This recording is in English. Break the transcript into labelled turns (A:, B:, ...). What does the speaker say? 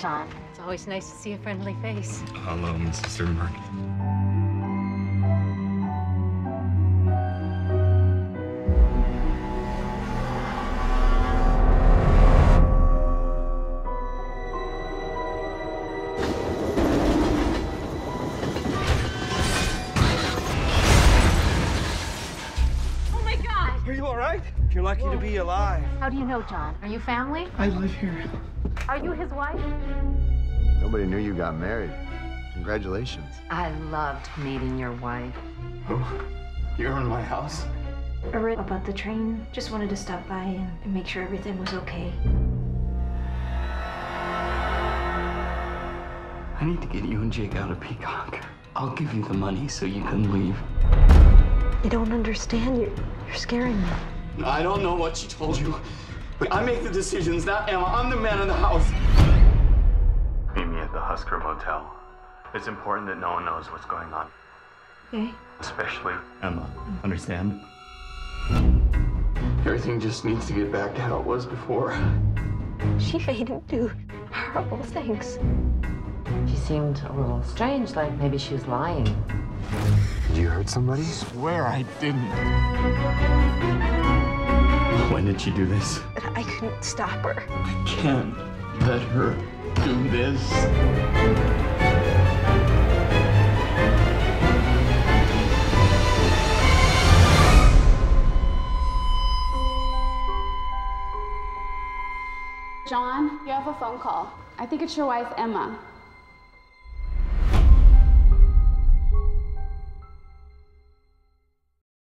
A: John. It's always nice to see a friendly face.
B: Hello, Mrs. Sternberg.
A: Oh my God!
C: Are you all right? You're lucky to be alive.
A: How do you know John? Are you family?
C: I live here.
A: Are you his wife?
D: Nobody knew you got married. Congratulations.
E: I loved meeting your wife.
C: Oh, you're in my house?
F: I read about the train. Just wanted to stop by and, and make sure everything was okay.
C: I need to get you and Jake out of Peacock. I'll give you the money so you can leave.
F: You don't understand. You're, you're scaring me.
C: I don't know what she told you, but I make the decisions, not Emma. I'm the man in the house.
G: Meet me at the Husker Motel. It's important that no one knows what's going on,
F: Okay?
G: especially
C: Emma, understand? Everything just needs to get back to how it was before.
F: She made him do horrible things.
E: She seemed a little strange, like maybe she was lying.
D: Did you hurt somebody?
C: Swear I didn't. When did she do this?
F: But I couldn't stop her.
C: I can't let her do this.
H: John, you have a phone call. I think it's your wife, Emma.